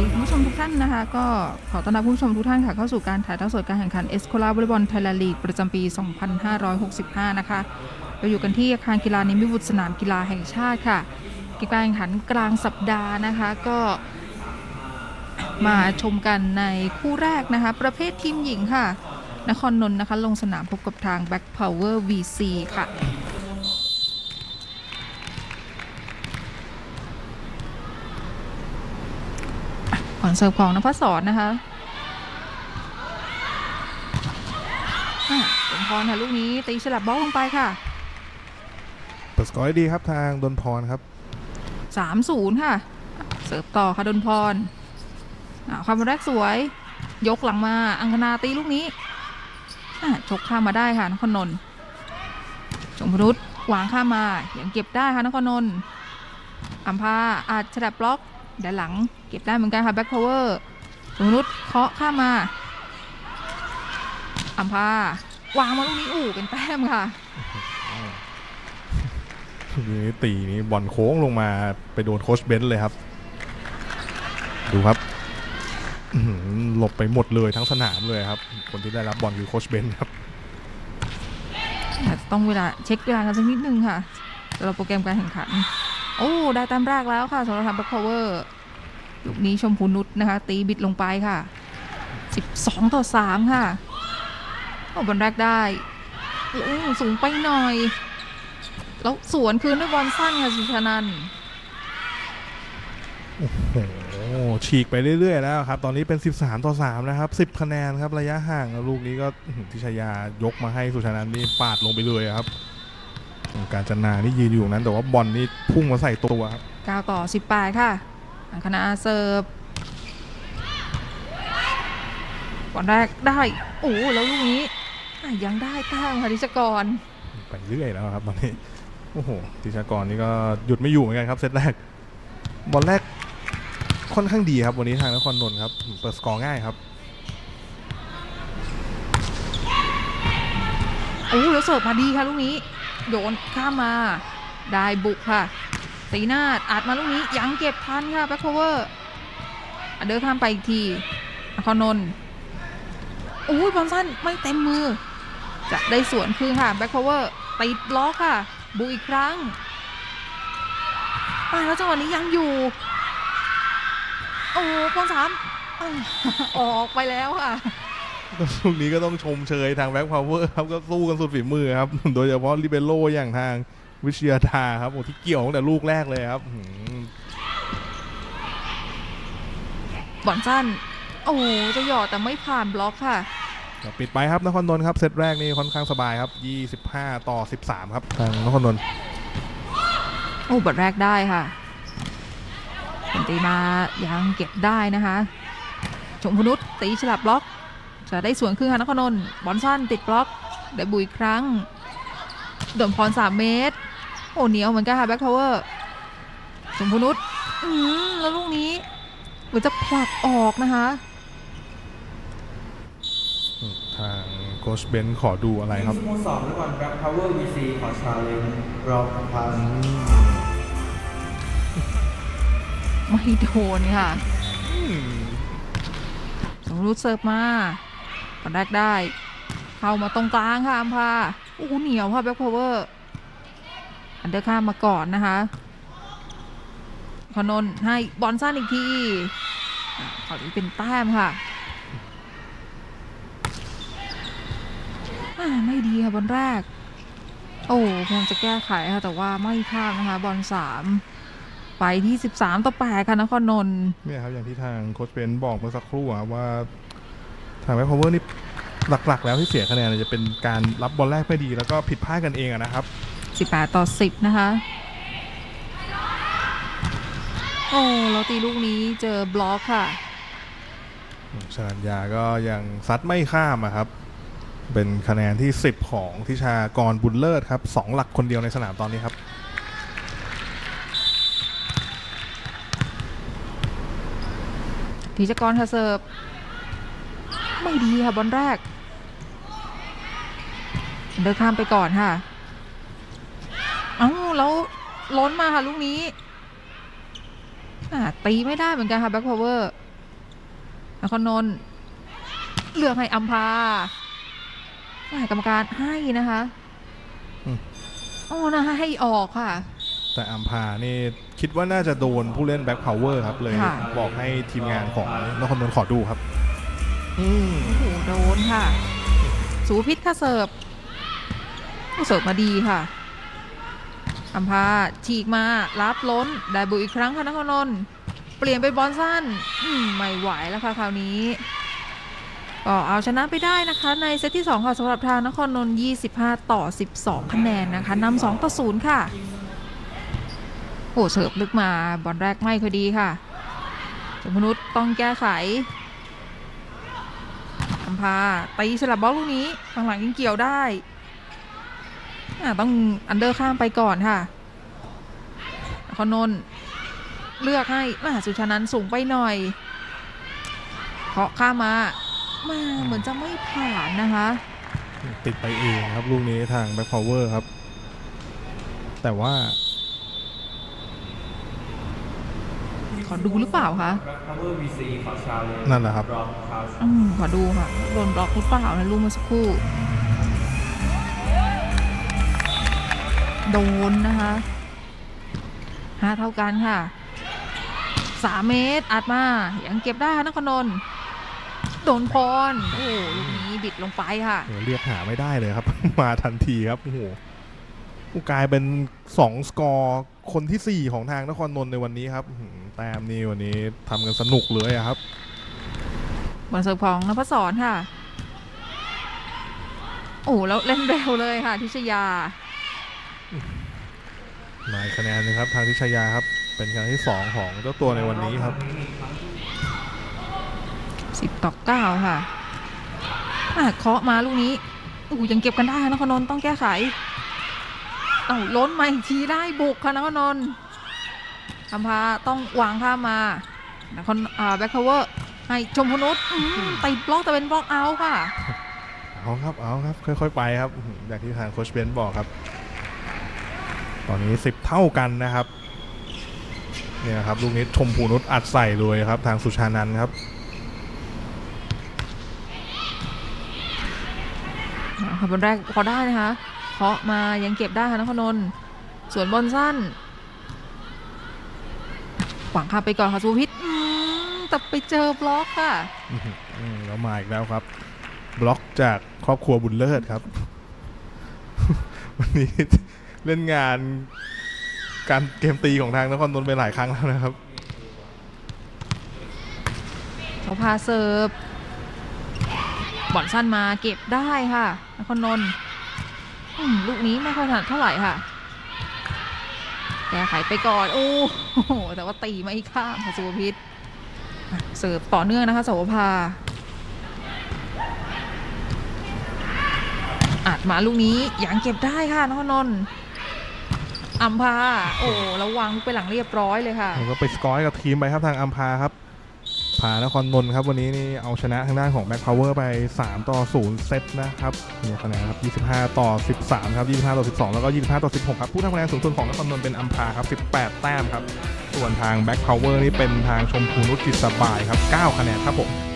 ดีคุณผู้ชมทุกท่านนะคะ ก็ขอต้อนรับคุณผู้ชมทุกท่านค่ะ เข้าสู่การถ่ายทอดสดการแข่งขันเอสโคล่าวอลเลย์บอลไทยแลนด์ลีกประจำปี 2565 นะคะเราอยู่กันที่อาคารกีฬานิมิตรบุตรสนามกีฬาแห่งชาติค่ะการแข่งขันกลางสัปดาห์นะคะ ก็มาชมกันในคู่แรกนะคะ ประเภททีมหญิงค่ะ นครนนท์นะคะ ลงสนามพบกับทาง Black Power VC ค่ะ อนเสิร์ฟของนภัสสรนะคะอะสมพรค่ะลูกนี้ตีฉลับบล็อกลงไปค่ะเปิดสกอร์ได้ดีครับทางดนพรครับ3-0ค่ะ เสิร์ฟต่อค่ะดนพรอะความแรกสวย ยกหลังมา อังคณาตีลูกนี้อะชกข้ามมาได้ค่ะนครนนท์จงพนุษย์วางข้ามมายังเก็บได้ค่ะนครนนท์อัมพาอาจแฉลบบล็อก ด้านหลังเก็บได้เหมือนกันค่ะแบล็คพาวเวอร์ชมพูนุชเคาะข้ามมาอัมพาวางมาลูกนี้อู้เป็นแต้มค่ะนี่ตีนี่บอลโค้งลงมาไปโดนโค้ชเบนซ์เลยครับ ดูครับอื้อหือหลบไปหมดเลยทั้งสนามเลยครับ คนที่ได้รับบอลคือโค้ชเบนซ์ครับอาจจะต้องเวลาเช็คเวลากันสักนิดนึงค่ะสำหรับโปรแกรมการแข่งขัน โอ้ ได้แต้มแรกแล้วค่ะสำหรับทางแบล็คพาวเวอร์ลูกนี้ชมพูนุชนะคะ ตีบิดลงไปค่ะ 12 ต่อ 3 ค่ะโอ้บอลแรกได้โอ้สูงไปหน่อย แล้วสวนคืนด้วยบอลสั้นค่ะสุชนันโอ้โหฉีกไปเรื่อย ๆ แล้วครับ ตอนนี้เป็น 13 ต่อ 3 นะครับ 10 คะแนนครับ ระยะห่าง ลูกนี้ก็ทิชยายกมาให้สุชานันนี่ปาดลงไปเลยครับ การจนานี่ยืนอยู่ตรงนั้น แต่ว่าบอลนี่พุ่งมาใส่ตัวครับ9ต่อ 18 ค่ะอังคณาเสิร์ฟบอลแรกได้ โอ้แล้วลูกนี้อะยังได้แต้มค่ะดิชกร ไปเรื่อยแล้วครับตอนนี้โอ้โหติชากรนี่ก็หยุดไม่อยู่เหมือนกันครับเซตแรกบอลแรกค่อนข้างดีครับวันนี้ทางนครนนท์ครับเปิดสกอร์ง่ายครับโอ้แล้วเสิร์ฟมาดีค่ะลูกนี้ โยนข้ามมา ได้บุกค่ะตีนาดอัดมาลูกนี้ยังเก็บทันค่ะแบ็คโคเวอร์เดอร์ข้ามไปอีกทีนครนน์โอ้ยบอลสั้นไม่เต็มมือ จะได้สวนคืนค่ะแบ็คโคเวอร์ติดล็อกค่ะ บุกอีกครั้งอ่าแล้วจังหวะนี้ยังอยู่ โอ้บอลสามออกไปแล้วค่ะ ลูกนี้ก็ต้องชมเชยทางแบล็คพาวเวอร์ครับก็สู้กันสุดฝีมือครับ โดยเฉพาะลิเบโรอย่างทางวิชยาธาครับโอ้ที่เกี่ยวตั้งแต่ลูกแรกเลยครับอื้อหือบอลสั้น โอ้จะหยอดแต่ไม่ผ่านบล็อกค่ะก็ปิดไปครับนครนนท์ครับเซตแรกนี่ค่อนข้างสบายครับ 25 ต่อ 13 ครับทางนครนนท์โอ้บอลแรกได้ค่ะเป็นตีมายังเก็บได้นะคะชมพูนุชตีแฉลบบล็อก จะได้สวนคืนค่ะนครนนท์บอลสั้นติดบล็อกได้บุกอีกครั้งโดนพรสามเมตร โอ้เหนียวเหมือนกันค่ะแบล็คพาวเวอร์ชมพูนุชอืมแล้วลูกนี้เหมือนจะผลักออกนะคะทางโคชเบนซ์ขอดูอะไรครับสโมสรนครแบ็คพาวเวอร์วีซีขอชาเลนจ์รอบทางไม่โดนค่ะสมรุตเสิร์ฟมา บอลแรกได้ เข้ามาตรงกลางค่ะอัมพาโอ้โหเหนียวค่ะแบ็คพาวเวอร์อันเดอร์ข้ามมาก่อนนะคะขอนน์ให้บอลสั้นอีกทีอะขอนี้เป็นแต้มค่ะไม่ดีค่ะบอลแรก โอ้พยายามจะแก้ไขค่ะแต่ว่าไม่พลาดนะคะ บอลสามไปที่ 13 ต่อ8ค่ะนครนนท์เนี่ยครับ อย่างที่ทางโค้ชเบนซ์บอกเมื่อสักครู่ว่าทางแบล็คพาวเวอร์นี่หลักๆ แล้วที่เสียคะแนนเนี่ยจะเป็นการรับบอลแรกไม่ดีแล้วก็ผิดพลาดกันเองอะนะครับ18ต่อ 10 นะคะ โอ้แล้วตีลูกนี้เจอบล็อกค่ะชนัญญาก็ยังซัดไม่ข้ามอะครับ เป็นคะแนนที่ 10 ของทิชากรบุญเลิศครับสองหลักคนเดียวในสนามตอนนี้ครับทีจกรค่ะเสิร์ฟ ไม่ดีค่ะบอลแรก เดินข้ามไปก่อนค่ะเอ้าแล้วล้นมาค่ะลูกนี้อ่าตีไม่ได้เหมือนกันค่ะแบล็คพาวเวอร์นครนนท์เลือกให้อัมพาแหม่กรรมการให้นะคะอืมโอ้นะให้ออกค่ะ แต่อัมพานี่คิดว่าน่าจะโดนผู้เล่นแบล็คพาวเวอร์ครับเลยค่ะบอกให้ทีมงานของนครนนท์ขอดูครับ อืมโอ้โหโดนค่ะ สูพิษค่ะเสิร์ฟเสิร์ฟมาดีค่ะอัมพาฉีกมารับล้น ได้บุกอีกครั้งค่ะนครนนท์เปลี่ยนไปบอลสั้นไม่ไหวแล้วค่ะคราวนี้ก็เอาชนะไปได้นะคะ ในเซตที่ 2 ค่ะสำหรับทางนครนนท์25 ต่อ 12 คะแนนนะคะนำ2ต่อ 0 ค่ะ โอ้เสิร์ฟลึกมาบอลแรกไม่ค่อยดีค่ะชมพูนุชต้องแก้ไข พาตีสลับบล็อกลูกนี้ข้างหลังยิงเกี่ยวได้อ่าต้อง under ข้ามไปก่อนค่ะนครนนท์เลือกให้มหาสุชานันท์สูงไปหน่อยเคาะข้ามมามาเหมือนจะไม่ผ่านนะคะ ติดไปเองครับลูกนี้ทางแบล็คพาวเวอร์ครับ แต่ว่า ขอดูหรือเปล่าคะ Black Power VC ขอชาเลนนั่นแหละครับรองคาวอืมขอดูค่ะโดนบล็อกหรือเปล่านะลูกเมื่อสักครู่ โดนนะคะห้าเท่ากันค่ะสามเมตรอัดมา ยังเก็บได้ค่ะนครนนท์โดนพรโอ้โหลูกนี้บิดลงไปค่ะโอ้เรียกหาไม่ได้เลยครับ มาทันทีครับโอ้โหกลายเป็นสองสกอร์ คนที่สี่ของทางนครนนท์ในวันนี้ครับอื้อหือแต้มนี่วันนี้ทำกันสนุกเลยอะครับบอลเสิร์ฟของนภัสสรค่ะ โอ้แล้วเล่นเร็วเลยค่ะ ทิชยานายคะแนนนะครับทางทิชยาครับ เป็นครั้งที่สองของเจ้าตัวในวันนี้ครับสิบต่อเก้าค่ะอะเคาะมาลูกนี้อู้ยังเก็บกันได้ค่ะนครนนท์ต้องแก้ไข เอ้าล้นมาอีกทีได้บุกค่ะนครนนท์อัมพาต้องวางข้ามมานครอ่าแบล็คพาวเวอร์ให้ชมพูนุชอื้อหือติดบล็อกแต่เป็น block out ค่ะ เอาครับเอาครับ ค่อยๆไปครับอื้อหืออย่างที่ทางโค้ชเบนซ์บอกครับ ตอนนี้สิบเท่ากันนะครับเนี่ยครับลูกนี้ชมพูนุชอัดใส่เลยครับ ทางสุชานันท์ครับค่ะบอลแรกพอได้นะคะ เคาะมายังเก็บได้ค่ะนครนนท์ส่วนบอลสั้นขวางข้ามไปก่อนค่ะสุพิษอืมแต่ไปเจอบล็อกค่ะอื้อหืออืมแล้วมาอีกแล้วครับ บล็อกจากครอบครัวบุญเลิศครับ วันนี้เล่นงานการเกมตีของทางนครนนท์ไปหลายครั้งแล้วนะครับเขาพาเสิร์ฟบอลสั้นมาเก็บได้ค่ะนครนนท์อืม ลูกนี้ไม่ค่อยถนัดเท่าไหร่ค่ะแก้ไขไปก่อน โอ้โหแต่ว่าตีไม่ข้ามค่ะสุภพิษเสิร์ฟต่อเนื่องนะคะโสภาอัดมาลูกนี้ยังเก็บได้ค่ะนครนนท์อัมพา โอ้แล้ววางไปหลังเรียบร้อยเลยค่ะ ก็ไปสกอร์ให้กับทีมไปครับทางอัมพาครับ พานครนนท์ครับ วันนี้นี่เอาชนะทางด้านของแบล็คพาวเวอร์ไป 3 ต่อ 0 เซตนะครับมีคะแนนครับ 25 ต่อ 13 ครับ 25 ต่อ 12 แล้วก็ 25 ต่อ 16 ครับ ผู้ทำคะแนนสูงสุดของนครนนท์เป็นอัมพาครับ 18 แต้มครับ ส่วนทางแบล็คพาวเวอร์นี่เป็นทางชมพูนุชจิตสบายครับ 9 คะแนนครับผม